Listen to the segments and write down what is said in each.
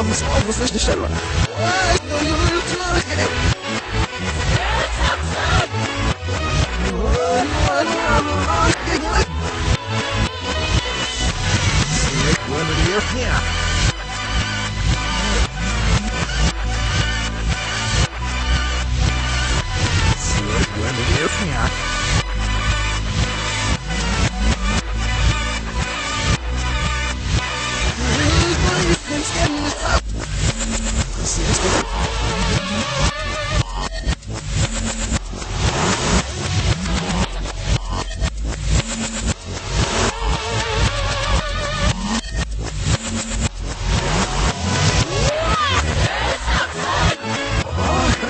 I was just a shell. Why do you look like it?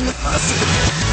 a the